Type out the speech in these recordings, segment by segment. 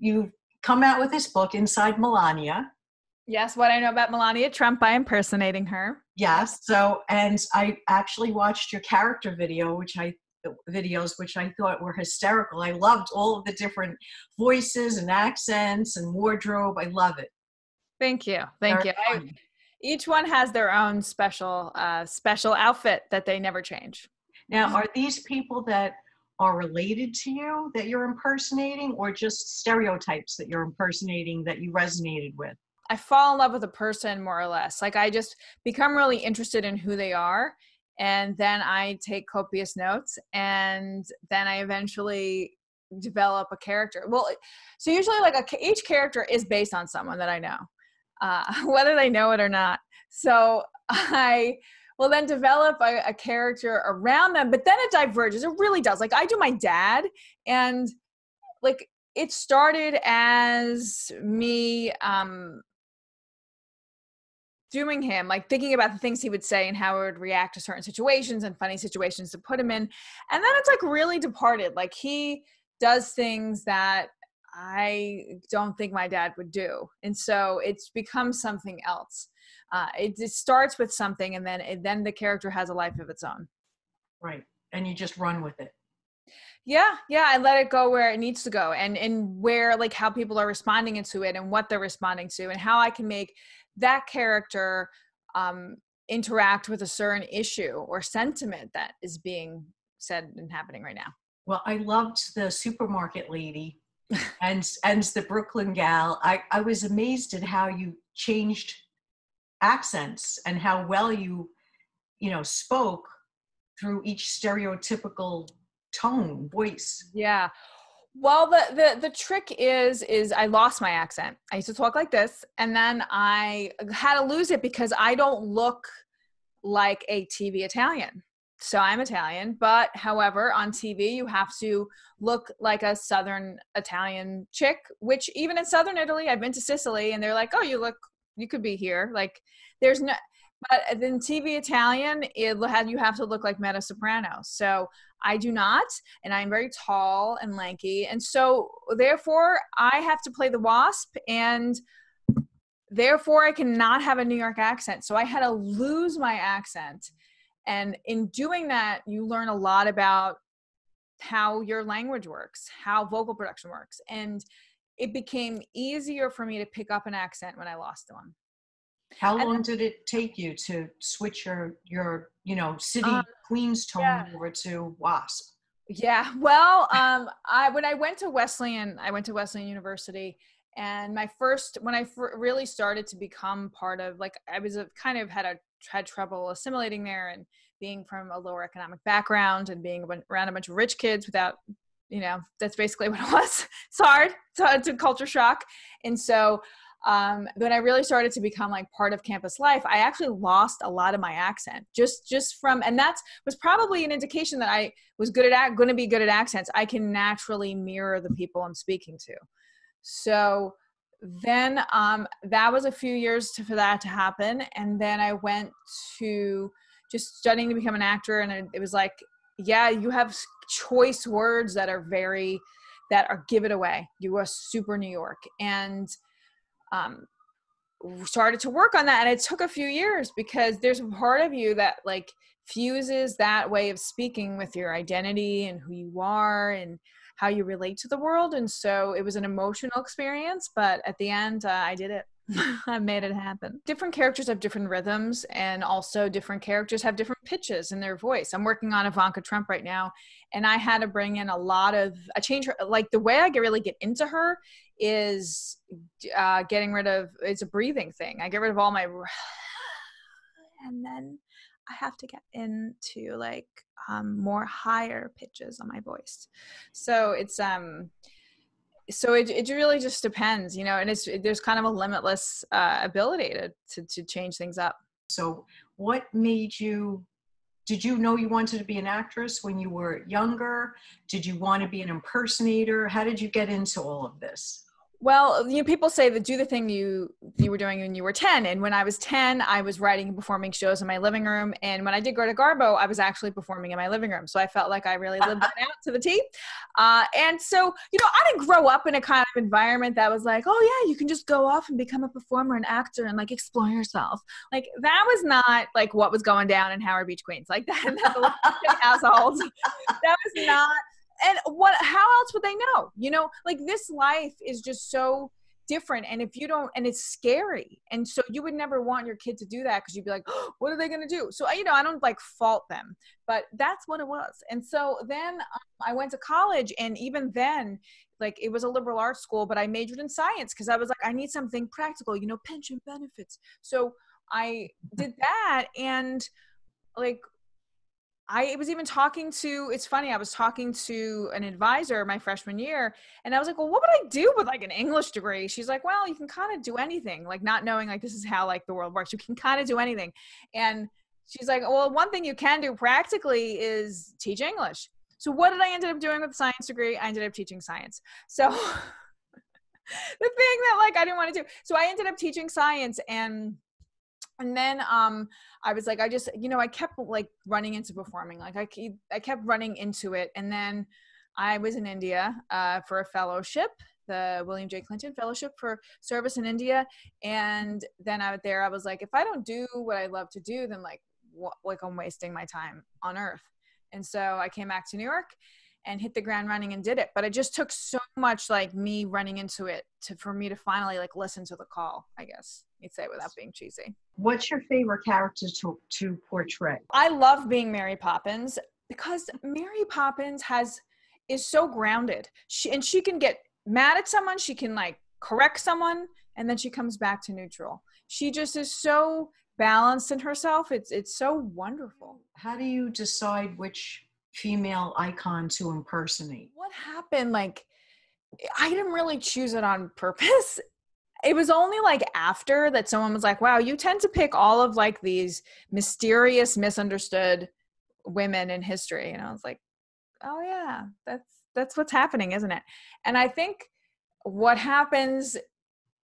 you come out with this book inside Melania. Yes, what I know about Melania Trump by impersonating her. Yes. So, and I actually watched your character video, which I videos, which I thought were hysterical. I loved all of the different voices and accents and wardrobe. I love it. Thank you. Thank you. I, each one has their own special uh, special outfit that they never change. Now, are these people that are related to you that you're impersonating, or just stereotypes that you're impersonating that you resonated with? I fall in love with a person more or less. Like I just become really interested in who they are, and then I take copious notes, and then I eventually develop a character. Well, so usually like a, each character is based on someone that I know uh, whether they know it or not. So I will then develop a, a, character around them, but then it diverges. It really does. Like I do my dad, and like it started as me um, doing him, like thinking about the things he would say and how he would react to certain situations and funny situations to put him in. And then it's like really departed. Like he does things that I don't think my dad would do. And so it's become something else. Uh, it, it, starts with something and then it, then the character has a life of its own. Right. And you just run with it. Yeah, yeah, I let it go where it needs to go and and where like how people are responding to it and what they're responding to and how I can make that character um interact with a certain issue or sentiment that is being said and happening right now. Well, I loved the supermarket lady and and the Brooklyn gal. I, I was amazed at how you changed accents and how well you, you know, spoke through each stereotypical tone, voice. Yeah. Well, the, the the trick is is I lost my accent. I used to talk like this, and then I had to lose it because I don't look like a TV Italian so I'm Italian, but however, on TV, you have to look like a Southern Italian chick, which even in Southern Italy, I've been to Sicily and they're like, oh, you look, you could be here. Like, there's no, but in TV Italian, it had, you have to look like Meadow Soprano. So I do not, and I'm very tall and lanky. And so therefore, I have to play the wasp and therefore I cannot have a New York accent. So I had to lose my accent and in doing that, you learn a lot about how your language works, how vocal production works. And it became easier for me to pick up an accent when I lost one. How long and, did it take you to switch your your you know city um, queen's tone yeah. over to wasp? Yeah, well, um, I when I went to Wesleyan, I went to Wesleyan University, and my first when I fr- really started to become part of like I was a, kind of had a had trouble assimilating there and being from a lower economic background and being around a bunch of rich kids without you know that's basically what it was. It's hard a culture shock. And so um, when i really started to become like part of campus life i actually lost a lot of my accent just just from and that was probably an indication that i was good at going to be good at accents. I can naturally mirror the people i'm speaking to. So then um, that was a few years to, for that to happen. And then i went to just studying to become an actor. And it, was like yeah you have choice words that are very that are give it away you are super new york and um, started to work on that and it took a few years because there's a part of you that like fuses that way of speaking with your identity and who you are and how you relate to the world. And so it was an emotional experience, but at the end, uh, I did it. I made it happen. Different characters have different rhythms, and also different characters have different pitches in their voice. I'm working on Ivanka Trump right now, and I had to bring in a lot of a change. Her like the way I get really get into her is uh, getting rid of. It's a breathing thing. I get rid of all my, and then I have to get into like um, more higher pitches on my voice. So it's um, so it it really just depends, you know, and it's there's kind of a limitless uh, ability to, to to change things up. So what made you? Did you know you wanted to be an actress when you were younger? Did you want to be an impersonator? How did you get into all of this? Well, you know, people say that do the thing you you were doing when you were 10. And when I was 10, I was writing and performing shows in my living room. And when I did go to Garbo, I was actually performing in my living room. So I felt like I really lived that out to the T. Uh, and so, you know, I didn't grow up in a kind of environment that was like, oh yeah, you can just go off and become a performer and actor and like explore yourself. Like that was not like what was going down in Howard Beach, Queens. Like that, that households. that was not and what how else would they know? You know like this life is just so different. And if you don't and it's scary. And so you would never want your kid to do that because you'd be like oh, what are they going to do? So you know i don't like fault them but that's what it was. And so then um, i went to college and even then like it was a liberal arts school but i majored in science because i was like i need something practical you know pension benefits. So i did that and like I was even talking to, it's funny, I was talking to an advisor my freshman year, and I was like, well, what would I do with like an English degree? She's like, well, you can kind of do anything, like not knowing like this is how like the world works. You can kind of do anything. And she's like, well, one thing you can do practically is teach English. So what did I end up doing with the science degree? I ended up teaching science. So the thing that like I didn't want to do. So I ended up teaching science and and then um i was like i just you know i kept like running into performing like i keep, i kept running into it. And then i was in india uh, for a fellowship the william j. Clinton fellowship for service in india. And then out there i was like if i don't do what i love to do then like like i'm wasting my time on earth. And so i came back to new york and hit the ground running and did it. But it just took so much like me running into it to for me to finally like listen to the call i guess you'd say without being cheesy. What's your favorite character to to portray? I love being mary poppins because mary poppins has is so grounded. She and she can get mad at someone she can like correct someone and then she comes back to neutral. She just is so balanced in herself. It's it's so wonderful. How do you decide which female icon to impersonate? What happened? Like, I didn't really choose it on purpose. It was only like after that someone was like, wow, you tend to pick all of like these mysterious, misunderstood women in history. And I was like, oh yeah, that's that's what's happening, isn't it? And I think what happens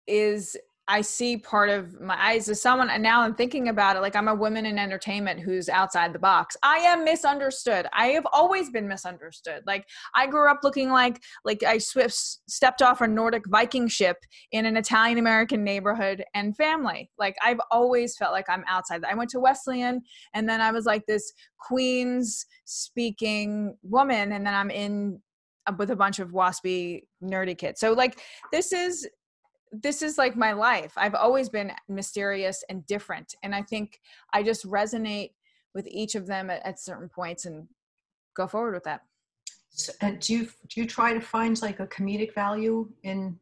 is I see part of my eyes as someone, and now I'm thinking about it like I'm a woman in entertainment who's outside the box. I am misunderstood. I have always been misunderstood. Like I grew up looking like like I swift stepped off a Nordic Viking ship in an Italian American neighborhood and family. Like I've always felt like I'm outside. I went to Wesleyan, and then I was like this Queens speaking woman, and then I'm in uh, with a bunch of waspy nerdy kids. So like this is this is like my life. I've always been mysterious and different. And I think I just resonate with each of them at, at certain points and go forward with that. So, and do you do you try to find like a comedic value in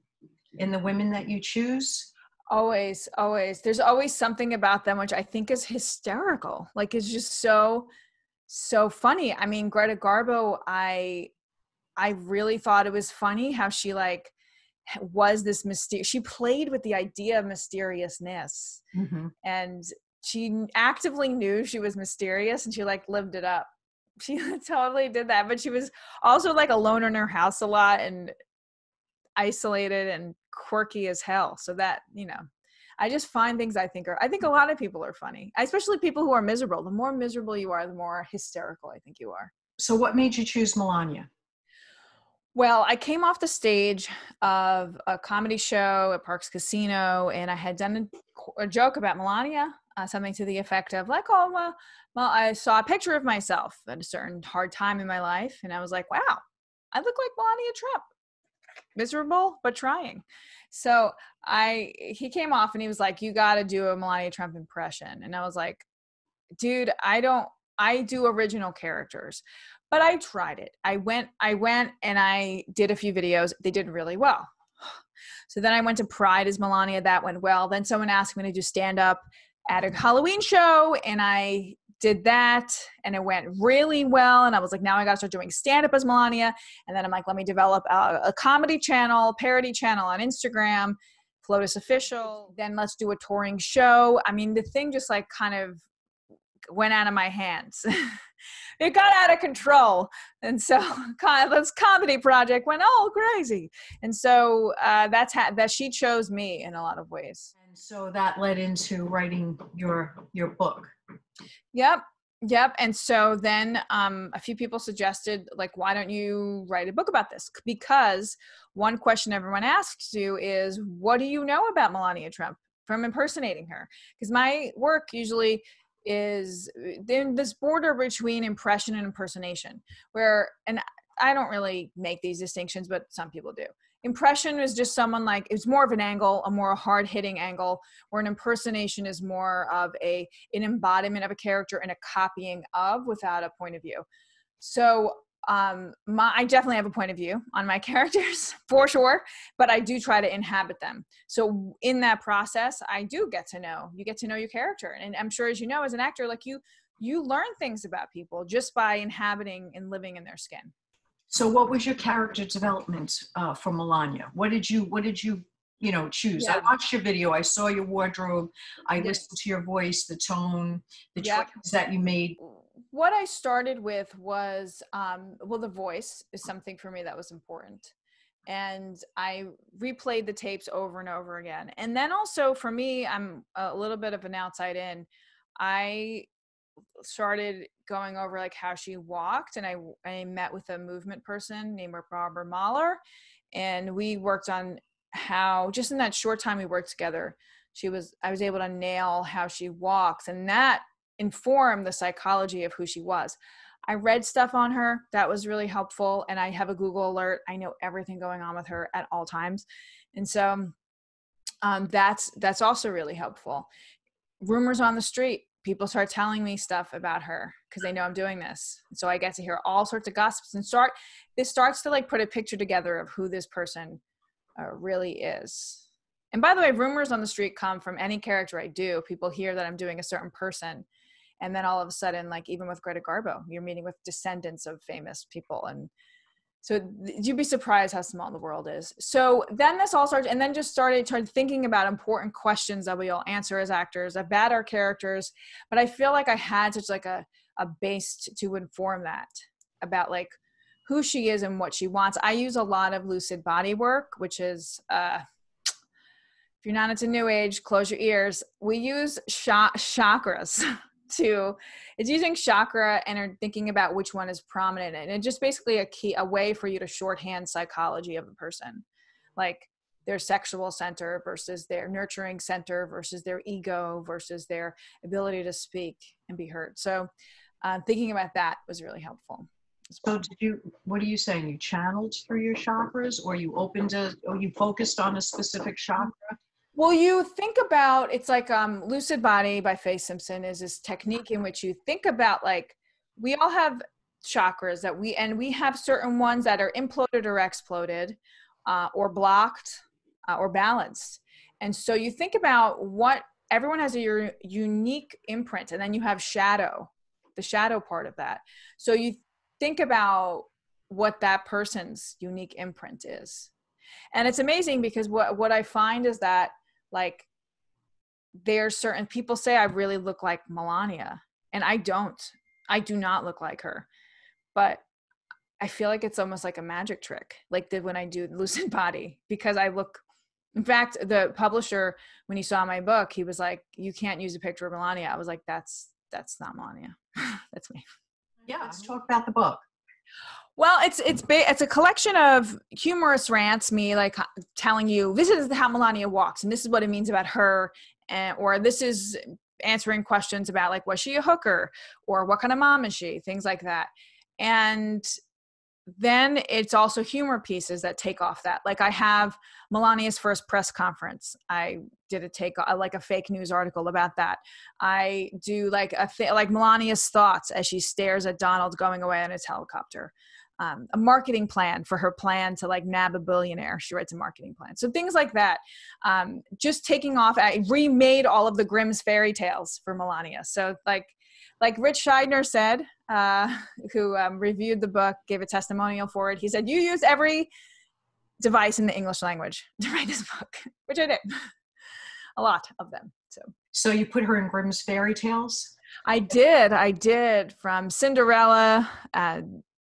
in the women that you choose? Always, always. There's always something about them which I think is hysterical. Like it's just so so funny. I mean, Greta Garbo, I I really thought it was funny how she like was this mysterious she played with the idea of mysteriousness. Mm-hmm. and she actively knew she was mysterious and she like lived it up. She totally did that but she was also like alone in her house a lot and isolated and quirky as hell. So that you know i just find things i think are i think a lot of people are funny especially people who are miserable. The more miserable you are the more hysterical i think you are. So what made you choose melania well, I came off the stage of a comedy show at Parks Casino, and I had done a, a joke about Melania, uh, something to the effect of like, "Oh, well, well, I saw a picture of myself at a certain hard time in my life, and I was like, wow, I look like Melania Trump, miserable but trying." So I, he came off and he was like, "You got to do a Melania Trump impression," and I was like, "Dude, I don't." I do original characters but I tried it. I went, I went and I did a few videos. They did really well. So then I went to Pride as Melania. That went well. Then someone asked me to do stand up at a Halloween show, and I did that, and it went really well. And I was like, now I got to start doing stand up as Melania. And then I'm like, let me develop a, a comedy channel, parody channel on Instagram, FLOTUS Official. Then let's do a touring show. I mean, the thing just like kind of went out of my hands. it got out of control, and so this comedy project went all crazy. And so uh, that's how that she chose me in a lot of ways. And so that led into writing your your book. Yep. Yep. And so then um, a few people suggested, like, why don't you write a book about this? Because one question everyone asks you is, what do you know about Melania Trump from impersonating her? Because my work usually is eh, in this border between impression and impersonation, where, and I don't really make these distinctions, but some people do. Impression is just someone like it's more of an angle a more hard hitting angle where an impersonation is more of a an embodiment of a character and a copying of without a point of view. So um my i definitely have a point of view on my characters for sure but i do try to inhabit them so in that process i do get to know you get to know your character and i'm sure as you know as an actor like you you learn things about people just by inhabiting and living in their skin so, what was your character development uh, for Melania? What did you What did you you know choose? Yeah. I watched your video. I saw your wardrobe. I yes. listened to your voice, the tone, the yep. choices that you made. What I started with was um, well, the voice is something for me that was important and I replayed the tapes over and over again. And then also for me, I'm a little bit of an outside in. I started going over like how she walked and I, I met with a movement person named Barbara Mahler and we worked on how just in that short time we worked together she was I was able to nail how she walks and that informed the psychology of who she was. I read stuff on her that was really helpful and I have a Google alert. I know everything going on with her at all times. And so um, that's that's also really helpful. Rumors on the street people start telling me stuff about her because they know I'm doing this. So I get to hear all sorts of gossips and start this starts to like put a picture together of who this person uh, really is. And by the way, rumors on the street come from any character I do. People hear that I'm doing a certain person and then all of a sudden like even with Greta Garbo, you're meeting with descendants of famous people and so you'd be surprised how small the world is. So then this all started, and then just started, started thinking about important questions that we all answer as actors about our characters. But I feel like I had such like a, a base to, inform that about like who she is and what she wants. I use a lot of lucid body work, which is uh, if you're not into new age, close your ears. We use sh- chakras to it's using chakra and are thinking about which one is prominent and it's just basically a key a way for you to shorthand psychology of a person. Like their sexual center versus their nurturing center versus their ego versus their ability to speak and be heard. So uh, thinking about that was really helpful well. so did you what are you saying? You channeled through your chakras or you opened a or you focused on a specific chakra well, you think about it's like um, Lucid Body by Fay Simpson is this technique in which you think about like we all have chakras that we and we have certain ones that are imploded or exploded uh, or blocked uh, or balanced. And so you think about what everyone has a your unique imprint, and then you have shadow, the shadow part of that. So you think about what that person's unique imprint is. And it's amazing because what, what I find is that like there's certain people say I really look like Melania and I don't. I do not look like her. But I feel like it's almost like a magic trick, like the, when I do Lucid Body, because I look. In fact, the publisher, when he saw my book, he was like, "You can't use a picture of Melania." I was like, "That's that's not Melania. that's me." Yeah, let's talk about the book. Well, it's it's ba- it's a collection of humorous rants, me like telling you this is how Melania walks, and this is what it means about her, and or this is answering questions about like was she a hooker or what kind of mom is she, things like that, and then it's also humor pieces that take off that. Like I have Melania's first press conference. I did a take a, like a fake news article about that. I do like a th- like Melania's thoughts as she stares at Donald going away on his helicopter um, a marketing plan for her plan to like nab a billionaire. She writes a marketing plan. So things like that. Um, just taking off. I remade all of the Grimm's fairy tales for Melania. So like, like Rich Scheidner said, uh, who um, reviewed the book, gave a testimonial for it. He said, "You use every device in the English language to write this book," which I did. a lot of them. So. So you put her in Grimm's fairy tales. I did. I did from Cinderella, uh,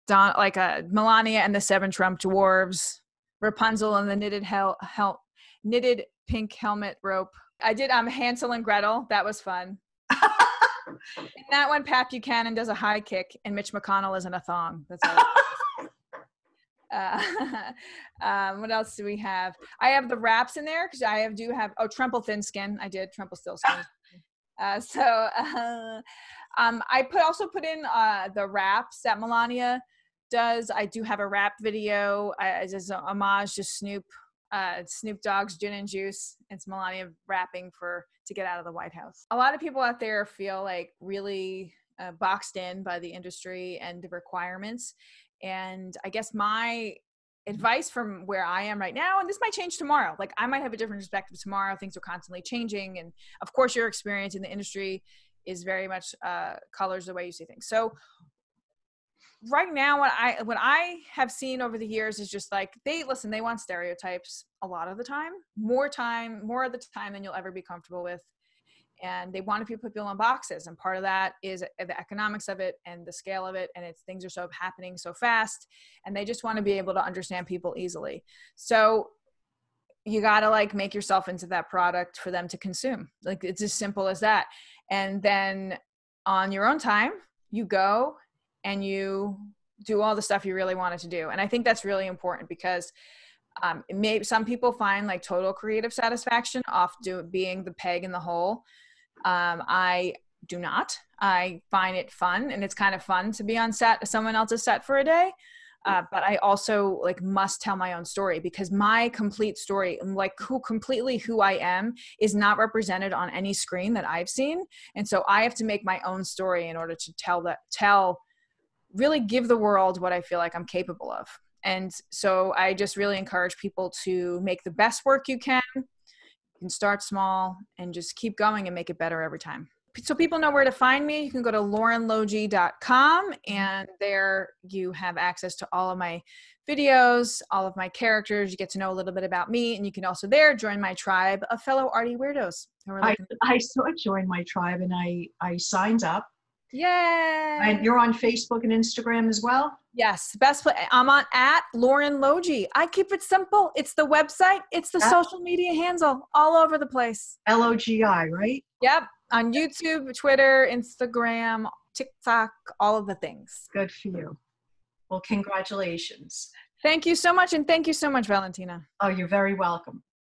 Don, like uh, Melania and the Seven Trump Dwarves, Rapunzel and the knitted hel- hel- knitted pink helmet rope. I did um Hansel and Gretel. That was fun. In that one, Pat Buchanan does a high kick, and Mitch McConnell is in a thong. That's all. uh, um, what else do we have? I have the wraps in there because I have do have oh Tremple thin skin. I did Tremple still skin. Uh, so uh, um, I put also put in uh, the wraps that Melania does. I do have a rap video as a homage to Snoop uh, Snoop Dogg's Gin and Juice. It's Melania rapping for to get out of the White House. A lot of people out there feel like really uh, boxed in by the industry and the requirements. And I guess my advice from where I am right now, and this might change tomorrow. Like I might have a different perspective tomorrow. Things are constantly changing, and of course, your experience in the industry is very much uh, colors the way you see things. So right now what i what i have seen over the years is just like they listen they want stereotypes a lot of the time more time more of the time than you'll ever be comfortable with. And they want to put people in boxes and part of that is the economics of it and the scale of it and it's things are so happening so fast and they just want to be able to understand people easily. So you got to like make yourself into that product for them to consume. Like it's as simple as that. And then on your own time you go and you do all the stuff you really wanted to do. And I think that's really important because um, maybe some people find like total creative satisfaction off do, being the peg in the hole. Um, I do not. I find it fun, and it's kind of fun to be on set, someone else's set for a day. Uh, but I also like must tell my own story because my complete story, like who completely who I am, is not represented on any screen that I've seen, and so I have to make my own story in order to tell that tell really give the world what I feel like I'm capable of. And so I just really encourage people to make the best work you can. You can start small and just keep going and make it better every time. So people know where to find me. You can go to laurenlogi.com and there you have access to all of my videos, all of my characters. You get to know a little bit about me, and you can also there join my tribe of fellow arty weirdos. I, I saw join my tribe and I I signed up Yay! And you're on Facebook and Instagram as well? Yes, best place. I'm on at Lauren Logi. I keep it simple. It's the website, it's the social media handle all over the place. L O G I, right? Yep. On YouTube, Twitter, Instagram, TikTok, all of the things. Good for you. Well, congratulations. Thank you so much. And thank you so much, Valentina. Oh, you're very welcome.